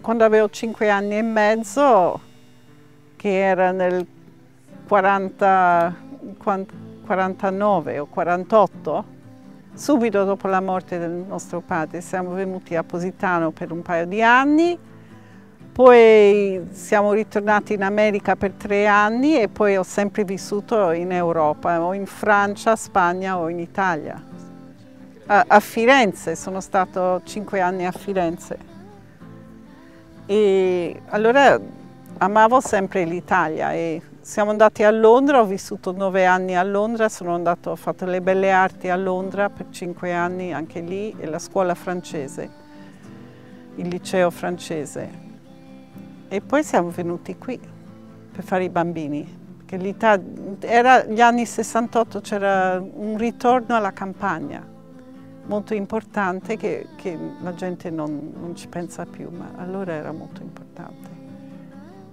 quando avevo cinque anni e mezzo, che era nel 40, 49 o 48, subito dopo la morte del nostro padre, siamo venuti a Positano per un paio di anni, poi siamo ritornati in America per tre anni e poi ho sempre vissuto in Europa, o in Francia, Spagna o in Italia. A, a Firenze, sono stato cinque anni a Firenze. E allora amavo sempre l'Italia e siamo andati a Londra, ho vissuto nove anni a Londra, sono andato, ho fatto le belle arti a Londra per cinque anni anche lì e la scuola francese, il liceo francese. E poi siamo venuti qui per fare i bambini, perché era gli anni 68, c'era un ritorno alla campagna molto importante che, che la gente non, non, ci pensa più, ma allora era molto importante.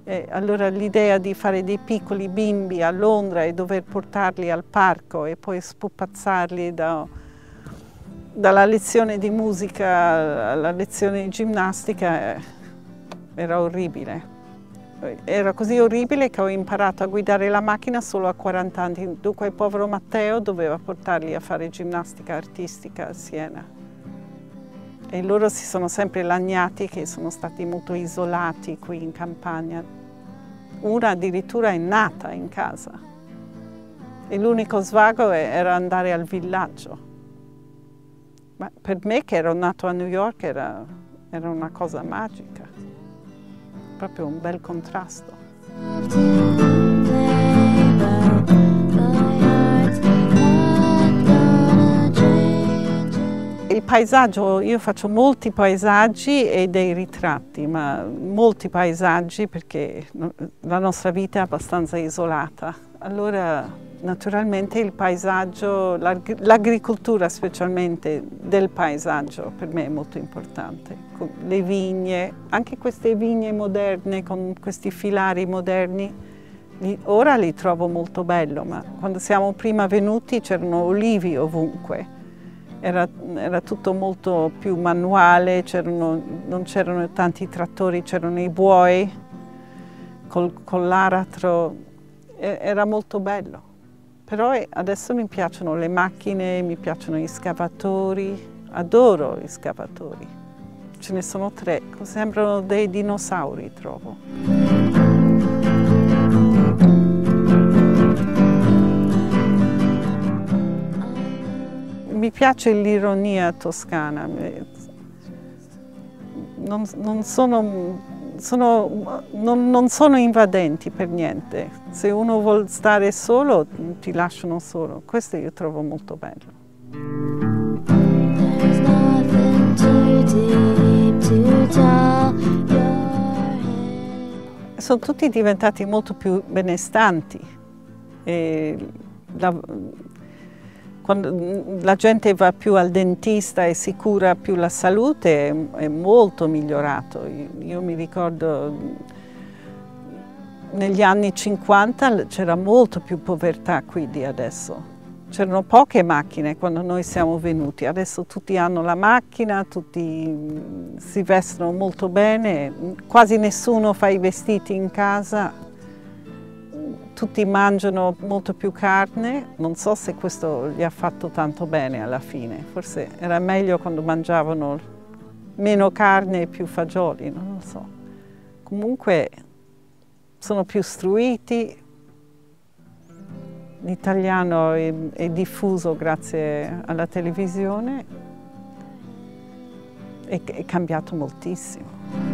E allora l'idea di fare dei piccoli bimbi a Londra e dover portarli al parco e poi spupazzarli da, dalla lezione di musica alla lezione di ginnastica eh, era orribile. Era così orribile che ho imparato a guidare la macchina solo a 40 anni, dunque il povero Matteo doveva portarli a fare ginnastica artistica a Siena. E loro si sono sempre lagnati che sono stati molto isolati qui in campagna. Una addirittura è nata in casa e l'unico svago era andare al villaggio. Ma per me che ero nato a New York era, era una cosa magica proprio un bel contrasto. Il paesaggio, io faccio molti paesaggi e dei ritratti, ma molti paesaggi perché la nostra vita è abbastanza isolata. Allora naturalmente il paesaggio, l'agricoltura specialmente del paesaggio per me è molto importante. Le vigne, anche queste vigne moderne con questi filari moderni, ora li trovo molto bello, ma quando siamo prima venuti c'erano olivi ovunque. Era, era tutto molto più manuale, non c'erano tanti trattori, c'erano i buoi col, con l'aratro, era molto bello. Però adesso mi piacciono le macchine, mi piacciono gli scavatori, adoro gli scavatori. Ce ne sono tre, sembrano dei dinosauri, trovo. Mi piace l'ironia toscana. Non, non sono sono, non, non, sono invadenti per niente. Se uno vuole stare solo, ti lasciano solo. Questo io trovo molto bello. Sono tutti diventati molto più benestanti. La, quando la gente va più al dentista e si cura più la salute è, molto migliorato. Io, io mi ricordo negli anni 50 c'era molto più povertà qui di adesso. C'erano poche macchine quando noi siamo venuti, adesso tutti hanno la macchina, tutti si vestono molto bene, quasi nessuno fa i vestiti in casa tutti mangiano molto più carne, non so se questo gli ha fatto tanto bene alla fine, forse era meglio quando mangiavano meno carne e più fagioli, non lo so. Comunque sono più istruiti, l'italiano è, è diffuso grazie alla televisione, è, è cambiato moltissimo.